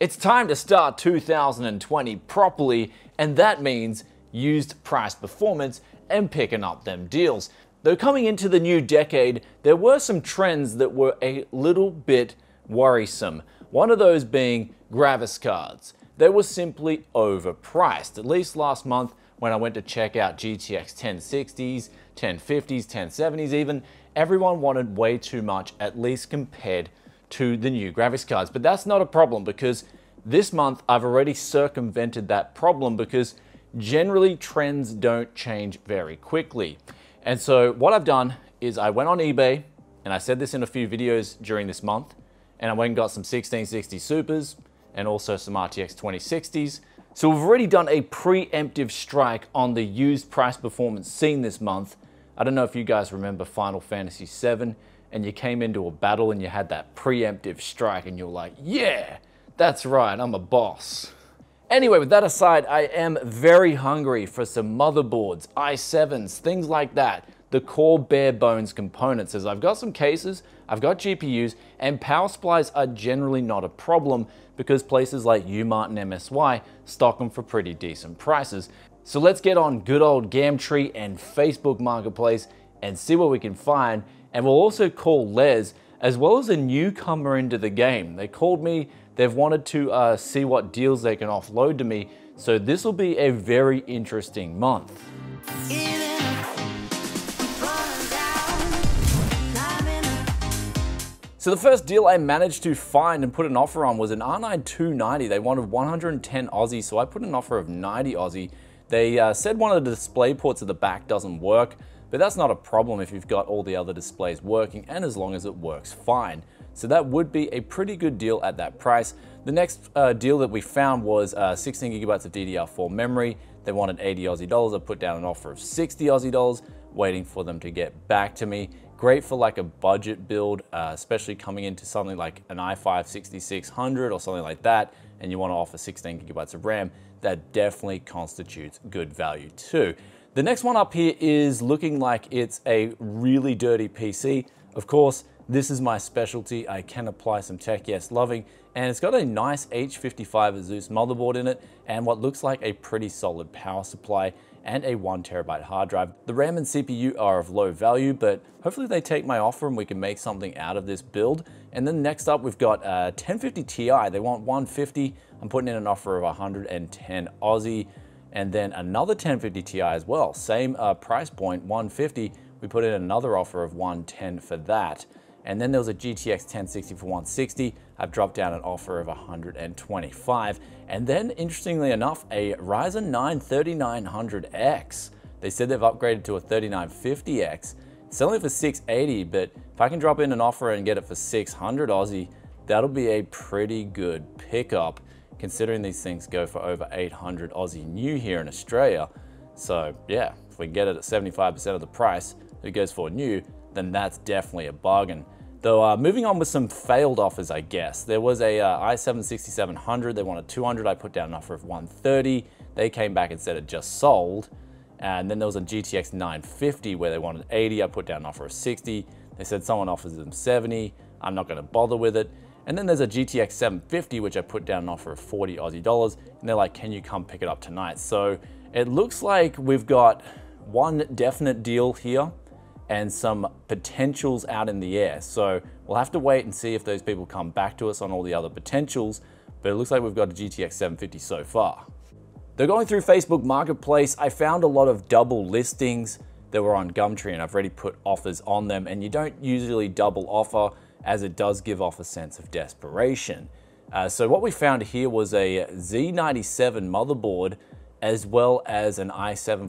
It's time to start 2020 properly, and that means used price performance and picking up them deals. Though coming into the new decade, there were some trends that were a little bit worrisome. One of those being graphics cards. They were simply overpriced. At least last month when I went to check out GTX 1060s, 1050s, 1070s even, everyone wanted way too much, at least compared to the new graphics cards. But that's not a problem because this month I've already circumvented that problem because generally trends don't change very quickly. And so what I've done is I went on eBay and I said this in a few videos during this month and I went and got some 1660 Supers and also some RTX 2060s. So we've already done a preemptive strike on the used price performance scene this month. I don't know if you guys remember Final Fantasy VII and you came into a battle and you had that preemptive strike and you're like, yeah, that's right, I'm a boss. Anyway, with that aside, I am very hungry for some motherboards, i7s, things like that. The core bare bones components, as I've got some cases, I've got GPUs, and power supplies are generally not a problem because places like Umart and MSY stock them for pretty decent prices. So let's get on good old Gumtree and Facebook Marketplace and see what we can find and we'll also call Les as well as a newcomer into the game. They called me, they've wanted to uh, see what deals they can offload to me, so this will be a very interesting month. So the first deal I managed to find and put an offer on was an R9 290. They wanted 110 Aussie, so I put an offer of 90 Aussie. They uh, said one of the display ports at the back doesn't work, but that's not a problem if you've got all the other displays working and as long as it works fine. So that would be a pretty good deal at that price. The next uh, deal that we found was uh, 16 gigabytes of DDR4 memory. They wanted 80 Aussie dollars. I put down an offer of 60 Aussie dollars, waiting for them to get back to me. Great for like a budget build, uh, especially coming into something like an i5 6600 or something like that, and you want to offer 16 gigabytes of RAM. That definitely constitutes good value too. The next one up here is looking like it's a really dirty PC. Of course, this is my specialty. I can apply some tech, yes, loving. And it's got a nice H55 Asus motherboard in it and what looks like a pretty solid power supply and a one terabyte hard drive. The RAM and CPU are of low value, but hopefully they take my offer and we can make something out of this build. And then next up, we've got uh, a 1050 Ti. They want 150. I'm putting in an offer of 110 Aussie and then another 1050 Ti as well. Same uh, price point, 150. We put in another offer of 110 for that. And then there was a GTX 1060 for 160. I've dropped down an offer of 125. And then, interestingly enough, a Ryzen 9 3900X. They said they've upgraded to a 3950X. Selling it for 680, but if I can drop in an offer and get it for 600 Aussie, that'll be a pretty good pickup considering these things go for over 800 Aussie new here in Australia. So yeah, if we get it at 75% of the price it goes for new, then that's definitely a bargain. Though uh, moving on with some failed offers, I guess. There was a uh, i7 6700, they wanted 200, I put down an offer of 130. They came back and said it just sold. And then there was a GTX 950 where they wanted 80, I put down an offer of 60. They said someone offers them 70, I'm not gonna bother with it. And then there's a GTX 750, which I put down an offer of 40 Aussie dollars. And they're like, can you come pick it up tonight? So it looks like we've got one definite deal here and some potentials out in the air. So we'll have to wait and see if those people come back to us on all the other potentials. But it looks like we've got a GTX 750 so far. They're going through Facebook Marketplace. I found a lot of double listings that were on Gumtree and I've already put offers on them and you don't usually double offer as it does give off a sense of desperation. Uh, so what we found here was a Z97 motherboard as well as an i7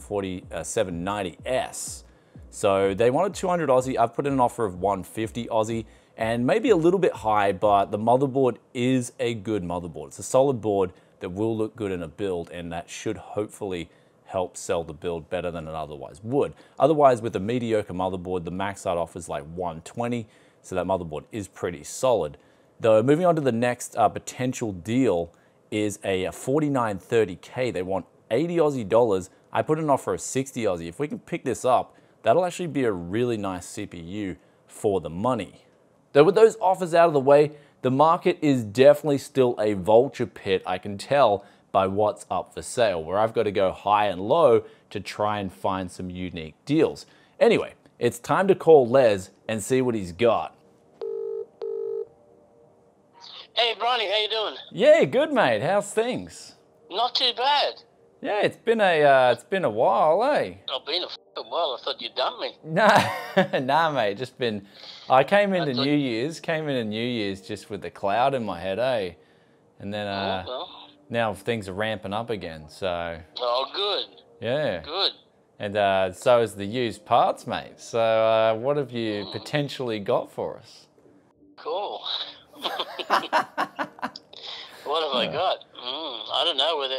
790S. So they wanted 200 Aussie, I've put in an offer of 150 Aussie and maybe a little bit high, but the motherboard is a good motherboard. It's a solid board that will look good in a build and that should hopefully help sell the build better than it otherwise would. Otherwise, with a mediocre motherboard, the max out offers like 120, so that motherboard is pretty solid. Though moving on to the next uh, potential deal is a 4930K. They want 80 Aussie dollars. I put an offer of 60 Aussie. If we can pick this up, that'll actually be a really nice CPU for the money. Though with those offers out of the way, the market is definitely still a vulture pit. I can tell by what's up for sale, where I've got to go high and low to try and find some unique deals. Anyway, it's time to call Les and see what he's got. Hey, Bronny, how you doing? Yeah, good mate. How's things? Not too bad. Yeah, it's been a uh, it's been a while, eh? I've been a while. I thought you'd done me. Nah, nah, mate. Just been. I came into New Year's. Came into New Year's just with the cloud in my head, eh? And then uh, oh, well. now things are ramping up again. So Oh, good, yeah, good. And uh, so is the used parts, mate. So uh, what have you potentially got for us? Cool. what have I got? Mm, I don't know whether.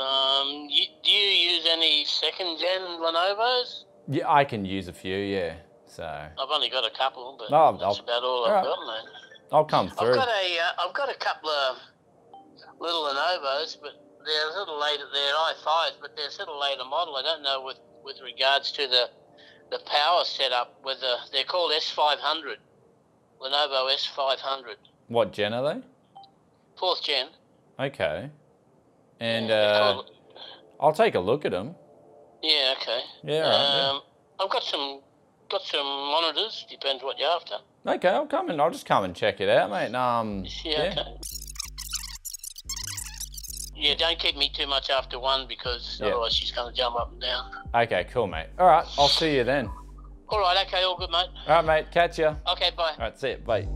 Um, you, do you use any second gen Lenovo's? Yeah, I can use a few. Yeah, so I've only got a couple, but Oh, that's I'll- about all I've alright. got, mate. I'll come through. I've got a, uh, I've got a couple of little Lenovo's, but they're a little later. They're i5s, but they're sort of later model. I don't know with with regards to the the power setup. Whether they're called S500, Lenovo S500, What gen are they? fourth gen. Okay, and They're uh, called- I'll take a look at them. yeah, okay. Yeah, right, yeah. Um, I've got some got some monitors. Depends what you're after. Okay, I'll come and I'll just come and check it out, mate. Um, Yeah, okay. Yeah, don't keep me too much after one because Yeah. otherwise she's going to jump up and down. Okay, cool, mate. All right, I'll see you then. All right, okay, all good, mate. All right, mate. Catch ya. Okay, bye. All right, see you. Bye.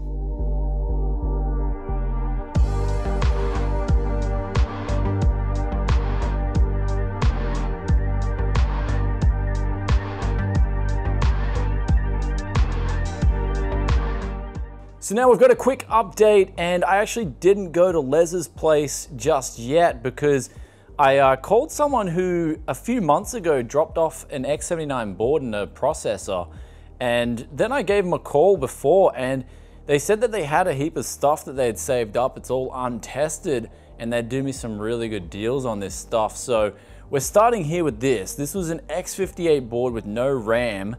So now we've got a quick update, and I actually didn't go to Les's place just yet because I uh, called someone who a few months ago dropped off an X79 board and a processor, and then I gave them a call before, and they said that they had a heap of stuff that they had saved up. It's all untested, and they'd do me some really good deals on this stuff. So we're starting here with this. This was an X58 board with no RAM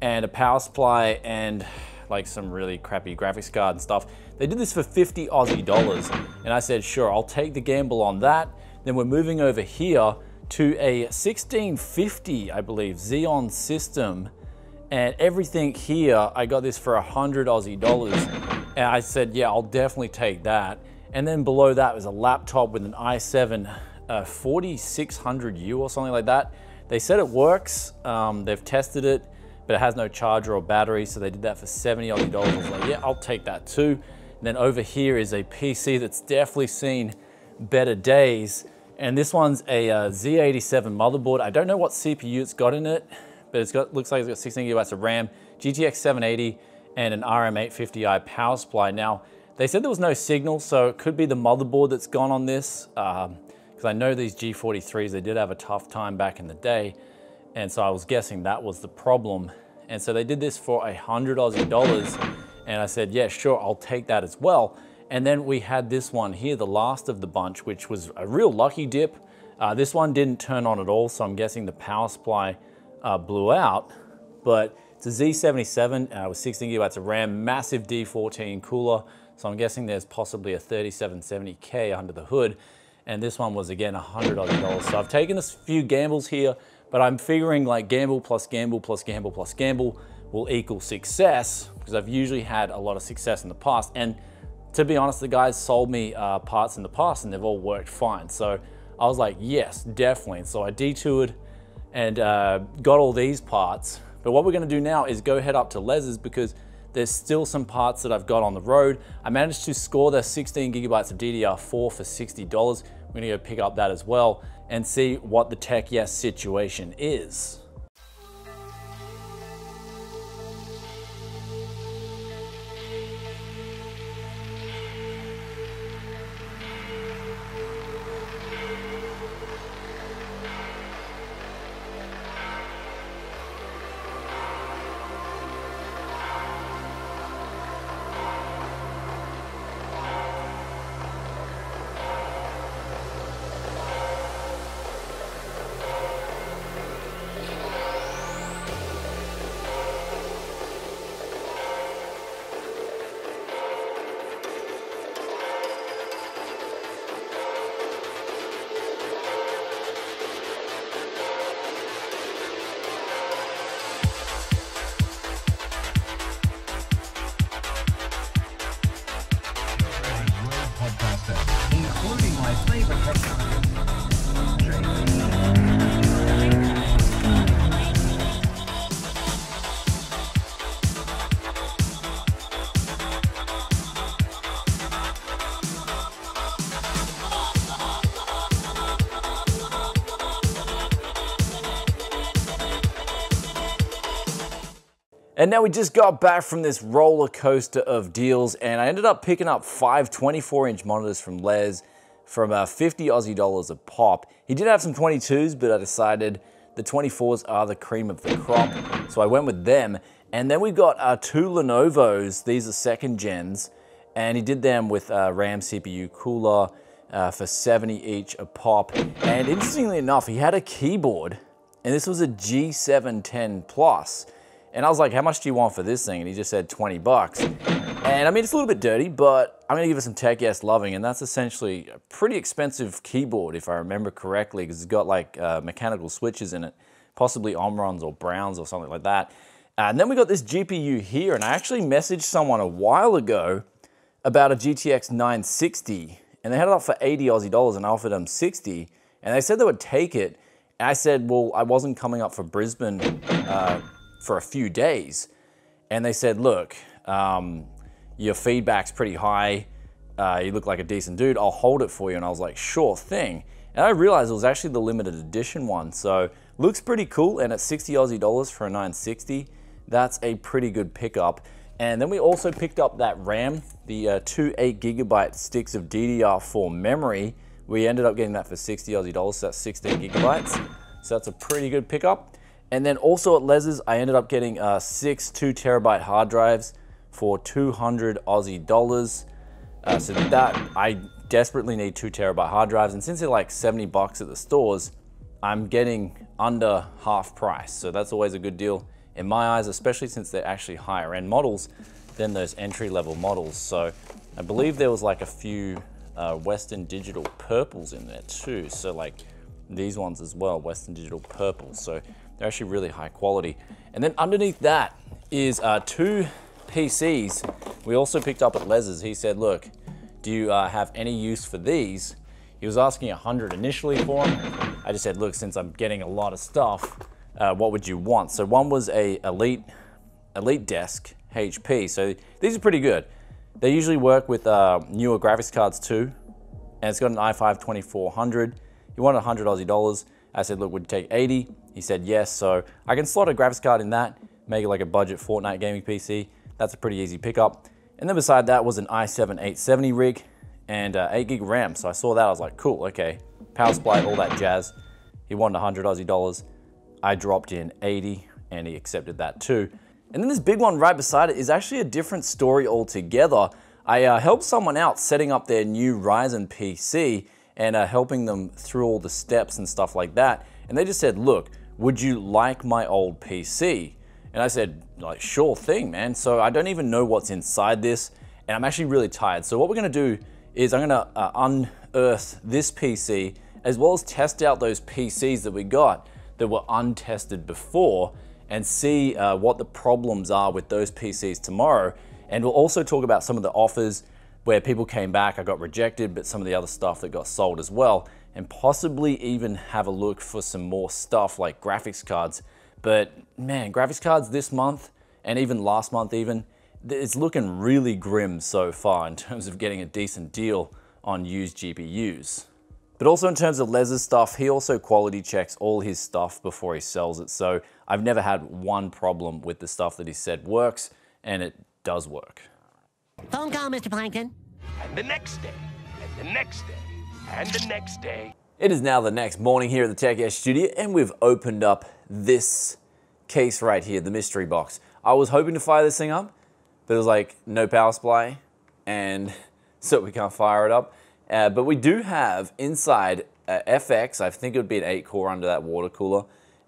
and a power supply and like some really crappy graphics card and stuff. They did this for 50 Aussie dollars. And I said, sure, I'll take the gamble on that. Then we're moving over here to a 1650, I believe, Xeon system. And everything here, I got this for 100 Aussie dollars. And I said, yeah, I'll definitely take that. And then below that was a laptop with an i7 uh, 4600U or something like that. They said it works. Um, they've tested it, but it has no charger or battery. So they did that for 70 Aussie dollars. I was like, yeah, I'll take that too. And then over here is a PC that's definitely seen better days. And this one's a uh, Z87 motherboard. I don't know what CPU it's got in it, but it's got looks like it's got 16 gigabytes of RAM, GTX 780, and an RM850i power supply. Now, they said there was no signal, so it could be the motherboard that's gone on this. Because I know these G43s, they did have a tough time back in the day. And so I was guessing that was the problem. And so they did this for a hundred Aussie dollars. And I said, yeah, sure, I'll take that as well. And then we had this one here, the last of the bunch, which was a real lucky dip. Uh, this one didn't turn on at all, so I'm guessing the power supply uh, blew out. But it's a Z77 uh, with 16 gigabytes of RAM, massive D14 cooler. So I'm guessing there's possibly a 3770K under the hood. And this one was again $100. So I've taken a few gambles here, but I'm figuring like gamble plus gamble plus gamble plus gamble will equal success because I've usually had a lot of success in the past. And to be honest, the guys sold me uh, parts in the past and they've all worked fine. So I was like, yes, definitely. And so I detoured and uh, got all these parts. But what we're gonna do now is go head up to Les's because there's still some parts that I've got on the road. I managed to score their 16 gigabytes of DDR4 for $60. We're gonna go pick up that as well and see what the Tech Yes situation is. And now we just got back from this roller coaster of deals, and I ended up picking up five 24 inch monitors from Les from uh, 50 Aussie dollars a pop. He did have some 22s, but I decided the 24s are the cream of the crop, so I went with them. And then we got our two Lenovo's, these are second gens, and he did them with uh, RAM CPU cooler uh, for 70 each a pop. And interestingly enough, he had a keyboard, and this was a G710 Plus. And I was like, how much do you want for this thing? And he just said 20 bucks. And I mean, it's a little bit dirty, but I'm gonna give it some Tech Yes loving, and that's essentially a pretty expensive keyboard, if I remember correctly, because it's got like uh, mechanical switches in it, possibly Omrons or Browns or something like that. And then we got this GPU here, and I actually messaged someone a while ago about a GTX 960, and they had it up for 80 Aussie dollars, and I offered them 60, and they said they would take it. And I said, well, I wasn't coming up for Brisbane uh, for a few days. And they said, look, um, your feedback's pretty high. Uh, you look like a decent dude. I'll hold it for you. And I was like, sure thing. And I realized it was actually the limited edition one. So looks pretty cool. And at 60 Aussie dollars for a 960, that's a pretty good pickup. And then we also picked up that RAM, the uh, two 8 gigabyte sticks of DDR4 memory. We ended up getting that for 60 Aussie dollars, so that's 16 gigabytes. So that's a pretty good pickup. And then also at Les's, I ended up getting uh, six two terabyte hard drives for 200 Aussie dollars. Uh, so that I desperately need two terabyte hard drives, and since they're like 70 bucks at the stores, I'm getting under half price. So that's always a good deal in my eyes, especially since they're actually higher end models than those entry level models. So I believe there was like a few uh, Western Digital purples in there too. So like these ones as well, Western Digital purples. So they're actually really high quality. And then underneath that is uh, two PCs we also picked up at Les's. He said, look, do you uh, have any use for these? He was asking 100 initially for them. I just said, look, since I'm getting a lot of stuff, uh, what would you want? So one was a Elite, Elite Desk HP. So these are pretty good. They usually work with uh, newer graphics cards too. And it's got an i5 2400. He wanted 100 Aussie dollars. I said, look, would you take 80? He said yes. So I can slot a graphics card in that, make it like a budget Fortnite gaming PC. That's a pretty easy pickup. And then beside that was an i7 870 rig and uh, 8 gig RAM. So I saw that, I was like, cool, okay. Power supply, all that jazz. He wanted 100 Aussie dollars. I dropped in 80 and he accepted that too. And then this big one right beside it is actually a different story altogether. I uh, helped someone out setting up their new Ryzen PC and uh, helping them through all the steps and stuff like that. And they just said, look, would you like my old PC? And I said, like, sure thing, man. So I don't even know what's inside this, and I'm actually really tired. So what we're gonna do is I'm gonna uh, unearth this PC, as well as test out those PCs that we got that were untested before, and see uh, what the problems are with those PCs tomorrow. And we'll also talk about some of the offers where people came back, I got rejected, but some of the other stuff that got sold as well, and possibly even have a look for some more stuff like graphics cards. But man, graphics cards this month, and even last month even, it's looking really grim so far in terms of getting a decent deal on used GPUs. But also in terms of Les's stuff, he also quality checks all his stuff before he sells it. So I've never had one problem with the stuff that he said works, and it does work. Phone call, Mr. Plankton. And the next day, and the next day, and the next day. It is now the next morning here at the Tech Yes studio, and we've opened up this case right here, the mystery box. I was hoping to fire this thing up, but it was like no power supply, and so we can't fire it up. Uh, but we do have inside uh, FX, I think it would be an 8 core under that water cooler,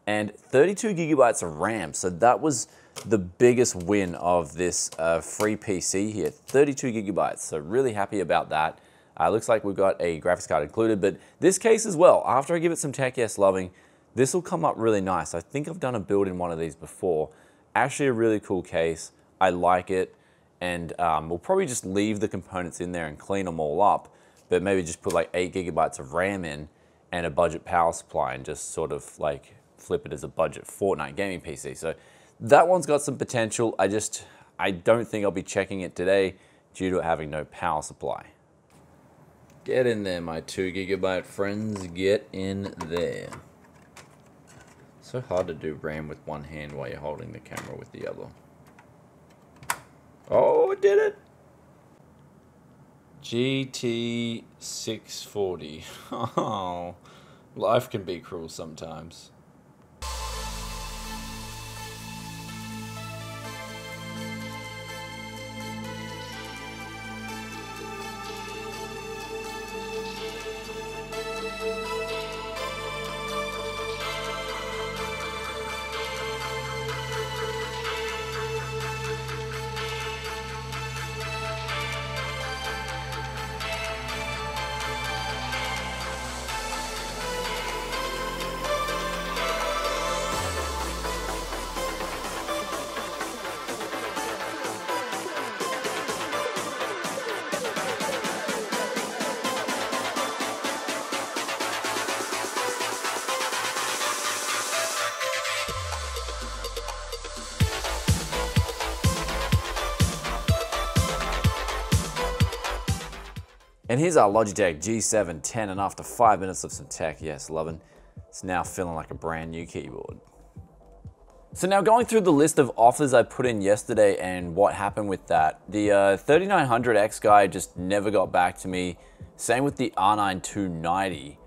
and 32 gigabytes of RAM. So that was the biggest win of this uh, free PC here, 32 gigabytes. So really happy about that. Uh, looks like we've got a graphics card included, but this case as well, after I give it some Tech Yes loving, this will come up really nice. I think I've done a build in one of these before. Actually a really cool case. I like it, and um, we'll probably just leave the components in there and clean them all up. but maybe just put like eight gigabytes of RAM in and a budget power supply and just sort of like flip it as a budget Fortnite gaming PC. So that one's got some potential. I just, I don't think I'll be checking it today due to having no power supply. Get in there, my two gigabyte friends. Get in there. So hard to do RAM with one hand while you're holding the camera with the other. Oh, it did it! GT640. Oh, life can be cruel sometimes. And here's our Logitech G710, and after five minutes of some tech, yes, loving, it's now feeling like a brand new keyboard. So now going through the list of offers I put in yesterday and what happened with that. The uh, 3900X guy just never got back to me. Same with the R9 290.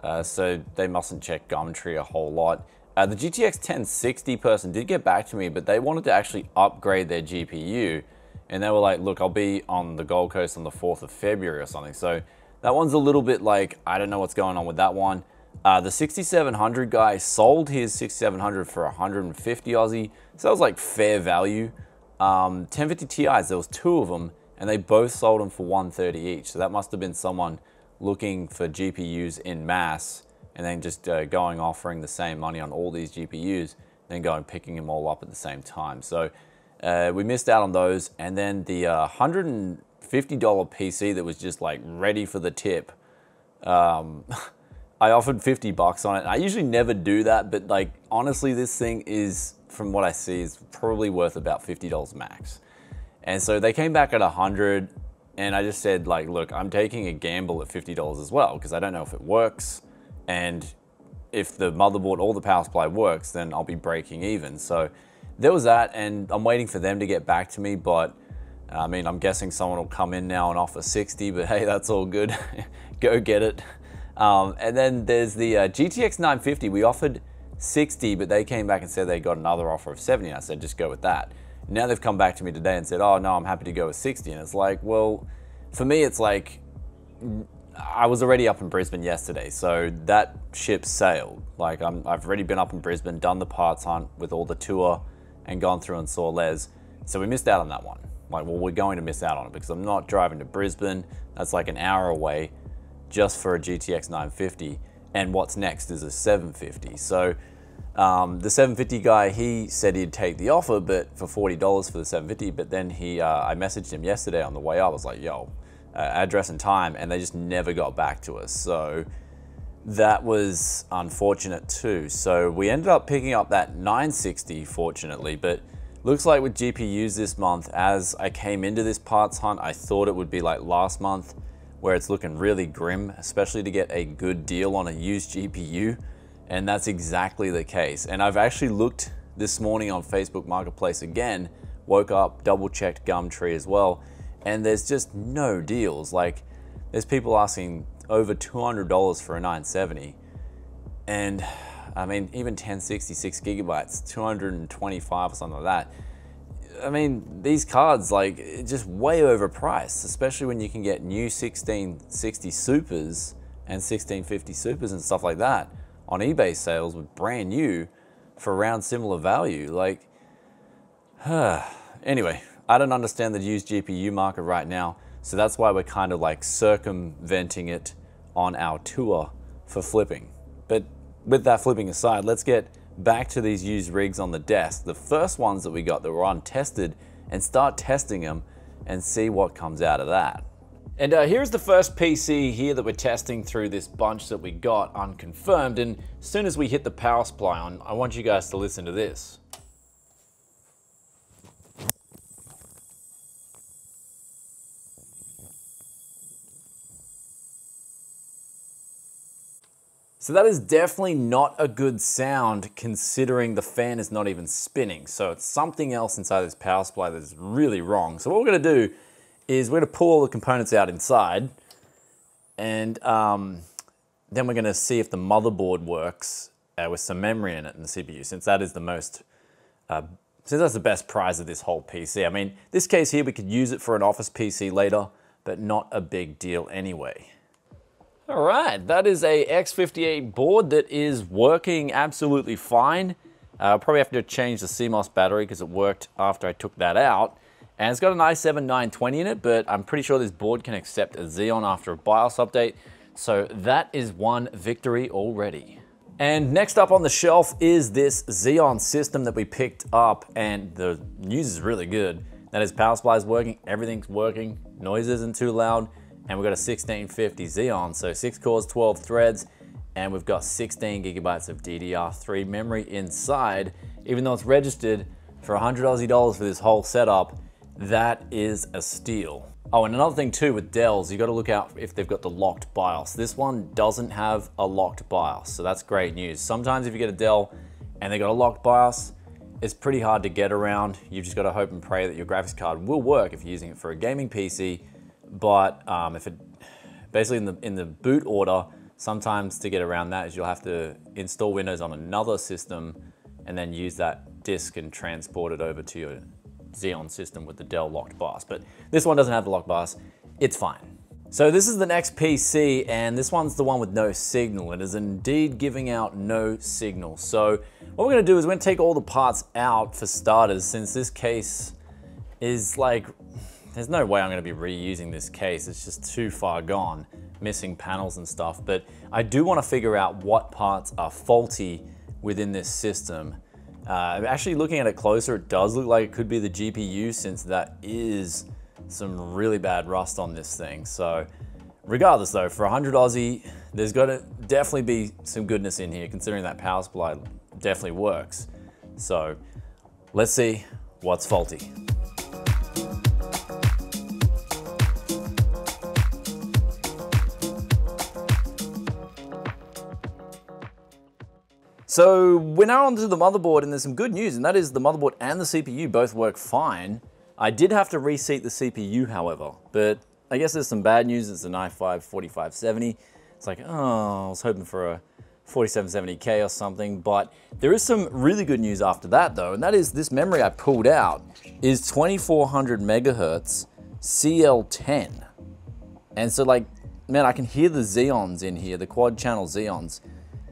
Uh, so they mustn't check Gumtree a whole lot. Uh, the GTX 1060 person did get back to me, but they wanted to actually upgrade their GPU and they were like, look, I'll be on the Gold Coast on the 4th of February or something. So that one's a little bit like, I don't know what's going on with that one. Uh, the 6700 guy sold his 6700 for 150 Aussie. So that was like fair value. Um, 1050 Ti's, there was two of them, and they both sold them for 130 each. So that must have been someone looking for GPUs in mass and then just uh, going offering the same money on all these GPUs, then going picking them all up at the same time. So uh, we missed out on those. And then the uh, $150 PC that was just like ready for the tip. Um, I offered 50 bucks on it. I usually never do that, but like honestly, this thing is, from what I see, is probably worth about $50 max. And so they came back at 100 and I just said like, look, I'm taking a gamble at $50 as well because I don't know if it works. And if the motherboard or the power supply works, then I'll be breaking even. So there was that, and I'm waiting for them to get back to me. But I mean, I'm guessing someone will come in now and offer 60. But hey, that's all good. Go get it. Um, and then there's the uh, GTX 950. We offered 60, but they came back and said they got another offer of 70. And I said, just go with that. Now they've come back to me today and said, oh no, I'm happy to go with 60. And it's like, well, for me, it's like I was already up in Brisbane yesterday, so that ship sailed. Like i have already been up in Brisbane, done the parts hunt with all the tour, and gone through and saw Les. So we missed out on that one. Like, well, we're going to miss out on it because I'm not driving to Brisbane. That's like an hour away just for a GTX 950. And what's next is a 750. So um, the 750 guy, he said he'd take the offer, but for $40 for the 750. But then he, uh, I messaged him yesterday on the way. I was like, yo, uh, address and time, and they just never got back to us. So that was unfortunate too. So we ended up picking up that 960 fortunately, but looks like with GPUs this month, as I came into this parts hunt, I thought it would be like last month where it's looking really grim, especially to get a good deal on a used GPU. And that's exactly the case. And I've actually looked this morning on Facebook Marketplace again, woke up, double checked Gumtree as well, and there's just no deals. Like there's people asking over $200 for a 970. And I mean, even 1066 gigabytes, 225 or something like that. I mean, these cards, like, just way overpriced, especially when you can get new 1660 Supers and 1650 Supers and stuff like that on eBay sales with brand new for around similar value. Like, anyway, I don't understand the used GPU market right now, so that's why we're kind of like circumventing it on our tour for flipping. But with that flipping aside, let's get back to these used rigs on the desk, the first ones that we got that were untested, and start testing them and see what comes out of that. And uh, here's the first PC here that we're testing through this bunch that we got unconfirmed. And as soon as we hit the power supply on, I want you guys to listen to this. So that is definitely not a good sound considering the fan is not even spinning. So it's something else inside this power supply that is really wrong. So what we're gonna do is we're gonna pull all the components out inside and um, then we're gonna see if the motherboard works uh, with some memory in it in the CPU since that is the most, uh, since that's the best prize of this whole PC. I mean, this case here, we could use it for an office PC later, but not a big deal anyway. All right, that is a X58 board that is working absolutely fine. Uh, I'll probably have to change the CMOS battery because it worked after I took that out. And it's got an i7 920 in it, but I'm pretty sure this board can accept a Xeon after a BIOS update. So that is one victory already. And next up on the shelf is this Xeon system that we picked up and the news is really good. That is power supply is working, everything's working, noise isn't too loud, and we've got a 1650 Xeon, so six cores, 12 threads, and we've got 16 gigabytes of DDR3 memory inside. Even though it's registered for 100 Aussie dollars for this whole setup, that is a steal. Oh, and another thing too with Dells, you gotta look out if they've got the locked BIOS. This one doesn't have a locked BIOS, so that's great news. Sometimes if you get a Dell and they got a locked BIOS, it's pretty hard to get around. You've just gotta hope and pray that your graphics card will work if you're using it for a gaming PC, but um, if it, basically in the, in the boot order, sometimes to get around that is you'll have to install Windows on another system and then use that disk and transport it over to your Xeon system with the Dell locked BIOS. But this one doesn't have the locked BIOS, it's fine. So this is the next PC and this one's the one with no signal. It is indeed giving out no signal. So what we're gonna do is we're gonna take all the parts out for starters since this case is like there's no way I'm gonna be reusing this case. It's just too far gone, missing panels and stuff. But I do wanna figure out what parts are faulty within this system. Uh, actually looking at it closer, it does look like it could be the GPU since that is some really bad rust on this thing. So regardless though, for 100 Aussie, there's gotta definitely be some goodness in here considering that power supply definitely works. So let's see what's faulty. So we're now onto the motherboard and there's some good news and that is the motherboard and the CPU both work fine. I did have to reseat the CPU however, but I guess there's some bad news. It's an i5 4570. It's like, oh, I was hoping for a 4770K or something, but there is some really good news after that though, and that is this memory I pulled out is 2400 megahertz CL10. And so like, man, I can hear the Xeons in here, the quad channel Xeons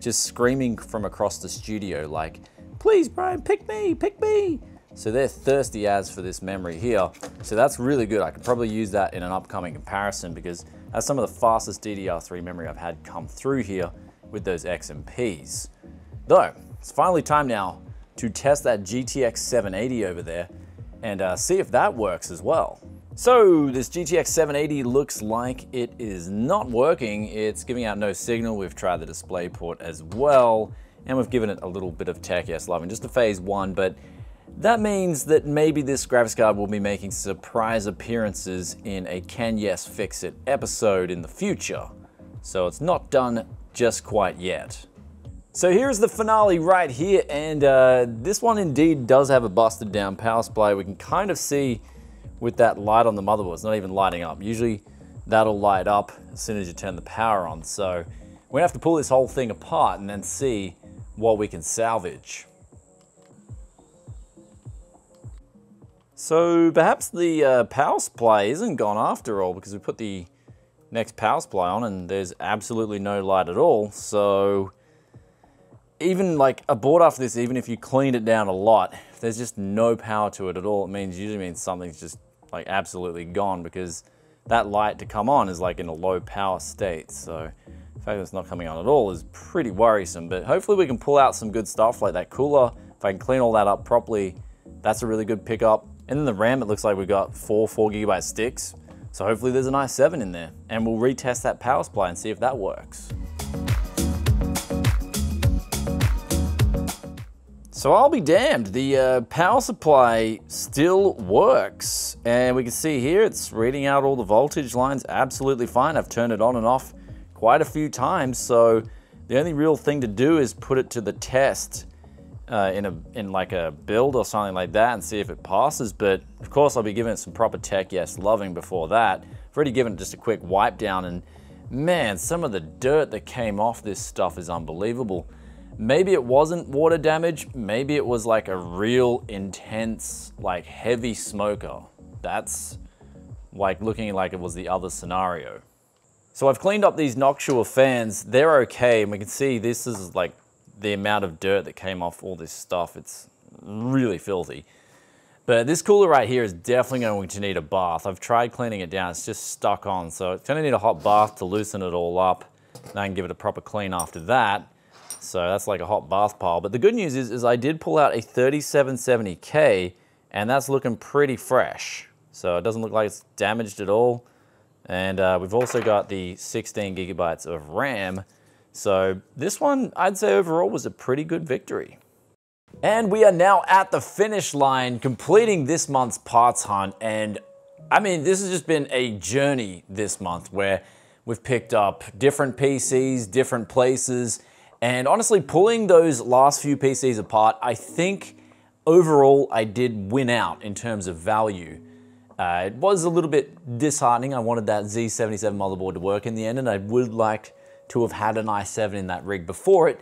just screaming from across the studio like, please Brian, pick me, pick me. So they're thirsty as for this memory here. So that's really good. I could probably use that in an upcoming comparison because that's some of the fastest DDR3 memory I've had come through here with those XMPs. Though, it's finally time now to test that GTX 780 over there and uh, see if that works as well. So this GTX 780 looks like it is not working. It's giving out no signal. We've tried the display port as well, and we've given it a little bit of tech yes loving, just a phase one, but that means that maybe this graphics card will be making surprise appearances in a Can Yes Fix It episode in the future. So it's not done just quite yet. So here's the finale right here, and uh, this one indeed does have a busted down power supply. We can kind of see with that light on the motherboard. It's not even lighting up. Usually that'll light up as soon as you turn the power on. So we have to pull this whole thing apart and then see what we can salvage. So perhaps the uh, power supply isn't gone after all because we put the next power supply on and there's absolutely no light at all. So even like a board after this, even if you cleaned it down a lot, there's just no power to it at all, it means usually means something's just like absolutely gone because that light to come on is like in a low power state. So the fact that it's not coming on at all is pretty worrisome, but hopefully we can pull out some good stuff like that cooler. If I can clean all that up properly, that's a really good pickup. And then the RAM, it looks like we've got four four gigabyte sticks. So hopefully there's an i7 in there and we'll retest that power supply and see if that works. So I'll be damned, the uh, power supply still works. And we can see here it's reading out all the voltage lines absolutely fine. I've turned it on and off quite a few times. So the only real thing to do is put it to the test uh, in a in like a build or something like that and see if it passes. But of course, I'll be giving it some proper tech yes loving before that. I've already given it just a quick wipe down, and man, some of the dirt that came off this stuff is unbelievable. Maybe it wasn't water damage. Maybe it was like a real intense, like heavy smoker. That's like looking like it was the other scenario. So I've cleaned up these Noctua fans. They're okay, and we can see this is like the amount of dirt that came off all this stuff. It's really filthy. But this cooler right here is definitely going to need a bath. I've tried cleaning it down. It's just stuck on. So it's going to need a hot bath to loosen it all up. And can give it a proper clean after that. So that's like a hot bath pile. But the good news is, is I did pull out a 3770K and that's looking pretty fresh. So it doesn't look like it's damaged at all. And uh, we've also got the 16 gigabytes of RAM so this one, I'd say overall was a pretty good victory. And we are now at the finish line, completing this month's parts hunt. And I mean, this has just been a journey this month where we've picked up different PCs, different places, and honestly, pulling those last few PCs apart, I think overall I did win out in terms of value. Uh, it was a little bit disheartening. I wanted that Z77 motherboard to work in the end, and I would like to have had an i7 in that rig before it.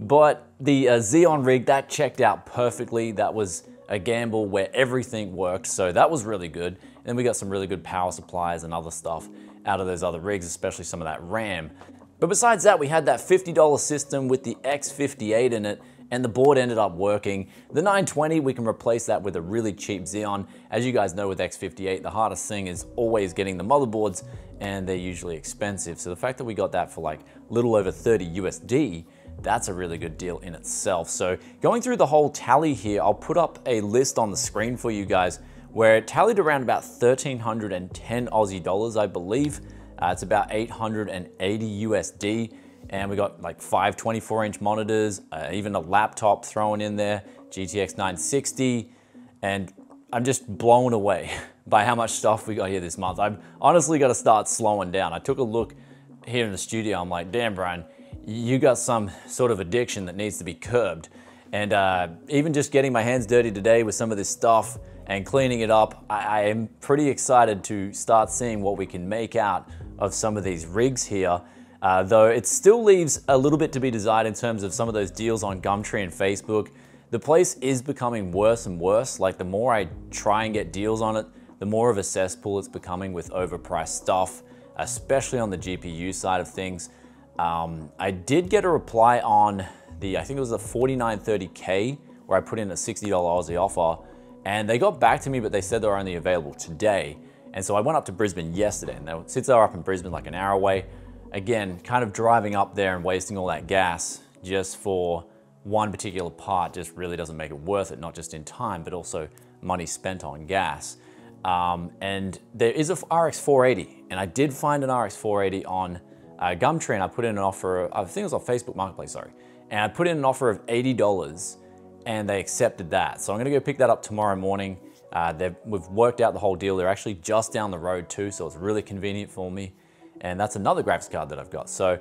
But the uh, Xeon rig, that checked out perfectly. That was a gamble where everything worked, so that was really good. And we got some really good power supplies and other stuff out of those other rigs, especially some of that RAM. But besides that, we had that $50 system with the X58 in it, and the board ended up working. The 920, we can replace that with a really cheap Xeon. As you guys know with X58, the hardest thing is always getting the motherboards and they're usually expensive. So the fact that we got that for like little over 30 USD, that's a really good deal in itself. So going through the whole tally here, I'll put up a list on the screen for you guys where it tallied around about 1310 Aussie dollars, I believe. Uh, it's about 880 USD and we got like five 24 inch monitors, uh, even a laptop thrown in there, GTX 960, and I'm just blown away by how much stuff we got here this month. I've honestly got to start slowing down. I took a look here in the studio, I'm like, damn Brian, you got some sort of addiction that needs to be curbed. And uh, even just getting my hands dirty today with some of this stuff and cleaning it up, I, I am pretty excited to start seeing what we can make out of some of these rigs here. Uh, though it still leaves a little bit to be desired in terms of some of those deals on Gumtree and Facebook. The place is becoming worse and worse. Like the more I try and get deals on it, the more of a cesspool it's becoming with overpriced stuff, especially on the GPU side of things. Um, I did get a reply on the, I think it was the 4930K, where I put in a $60 Aussie offer, and they got back to me, but they said they're only available today. And so I went up to Brisbane yesterday, and they, since they're up in Brisbane like an hour away, again, kind of driving up there and wasting all that gas just for one particular part just really doesn't make it worth it, not just in time, but also money spent on gas. Um, and there is a RX 480, and I did find an RX 480 on uh, Gumtree, and I put in an offer, I think it was on Facebook Marketplace, sorry, and I put in an offer of $80, and they accepted that. So I'm gonna go pick that up tomorrow morning. Uh, we've worked out the whole deal. They're actually just down the road too, so it's really convenient for me. And that's another graphics card that I've got. So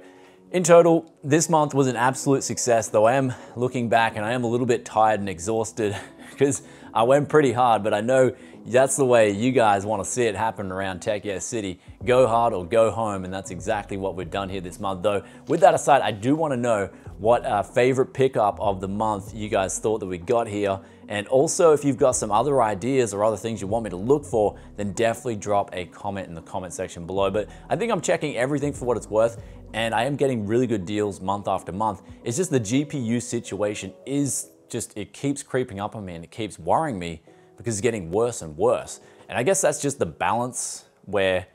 in total, this month was an absolute success, though I am looking back and I am a little bit tired and exhausted because I went pretty hard, but I know that's the way you guys want to see it happen around Tech City. Go hard or go home, and that's exactly what we've done here this month. Though, with that aside, I do want to know what uh, favorite pickup of the month you guys thought that we got here. And also, if you've got some other ideas or other things you want me to look for, then definitely drop a comment in the comment section below. But I think I'm checking everything for what it's worth, and I am getting really good deals month after month. It's just the GPU situation is just, it keeps creeping up on me and it keeps worrying me because it's getting worse and worse. And I guess that's just the balance where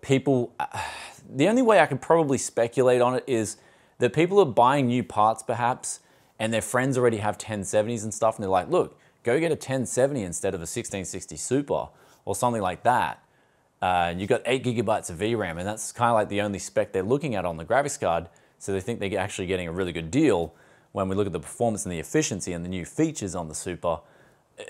people, uh, the only way I could probably speculate on it is that people are buying new parts perhaps and their friends already have 1070s and stuff and they're like, look, go get a 1070 instead of a 1660 Super or something like that. Uh, and you've got eight gigabytes of VRAM, and that's kind of like the only spec they're looking at on the graphics card. So they think they're actually getting a really good deal when we look at the performance and the efficiency and the new features on the Super.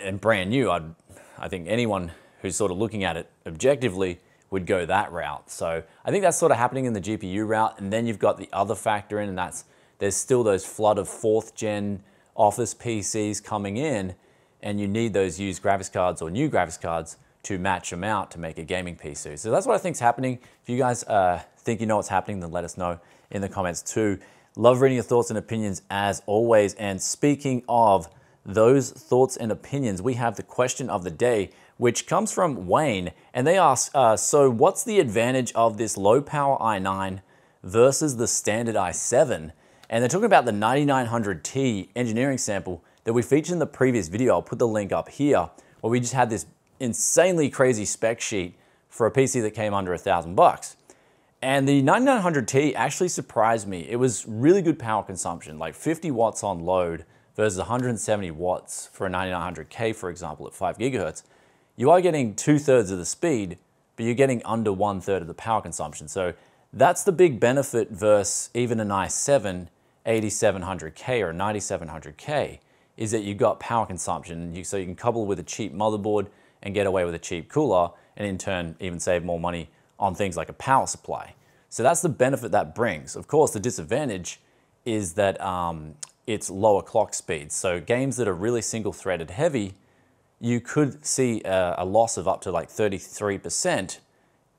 And brand new, I'd, I think anyone who's sort of looking at it objectively would go that route. So I think that's sort of happening in the GPU route. And then you've got the other factor in, and that's there's still those flood of fourth gen Office PCs coming in, and you need those used graphics cards or new graphics cards to match them out to make a gaming PC. So that's what I think is happening. If you guys uh, think you know what's happening, then let us know in the comments too. Love reading your thoughts and opinions as always. And speaking of those thoughts and opinions, we have the question of the day, which comes from Wayne. And they ask, uh, so what's the advantage of this low power i9 versus the standard i7? And they're talking about the 9900T engineering sample that we featured in the previous video. I'll put the link up here, where we just had this insanely crazy spec sheet for a PC that came under a thousand bucks. And the 9900T actually surprised me. It was really good power consumption, like 50 watts on load versus 170 watts for a 9900K, for example, at 5 gigahertz. You are getting two thirds of the speed, but you're getting under one third of the power consumption. So that's the big benefit versus even an i7 8700K or 9700K is that you've got power consumption. You, so you can couple with a cheap motherboard and get away with a cheap cooler and in turn even save more money on things like a power supply. So that's the benefit that brings. Of course, the disadvantage is that um, it's lower clock speeds. So games that are really single threaded heavy, you could see a, a loss of up to like 33%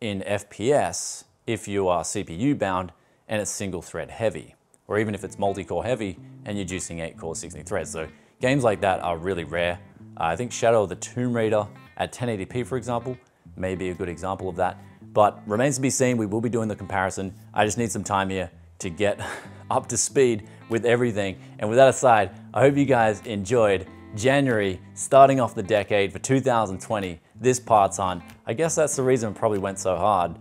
in FPS if you are CPU bound and it's single thread heavy. Or even if it's multi-core heavy and you're juicing 8 core 16 threads. So games like that are really rare. Uh, I think Shadow of the Tomb Raider at 1080p, for example, may be a good example of that. But remains to be seen, we will be doing the comparison. I just need some time here to get up to speed with everything. And with that aside, I hope you guys enjoyed January, starting off the decade for 2020, this parts hunt. I guess that's the reason it probably went so hard,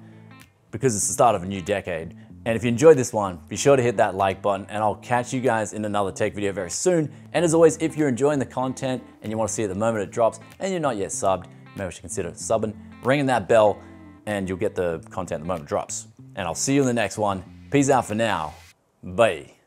because it's the start of a new decade. And if you enjoyed this one, be sure to hit that like button and I'll catch you guys in another tech video very soon. And as always, if you're enjoying the content and you want to see it the moment it drops and you're not yet subbed, maybe you should consider subbing, ringing that bell, and you'll get the content the moment it drops. And I'll see you in the next one. Peace out for now. Bye.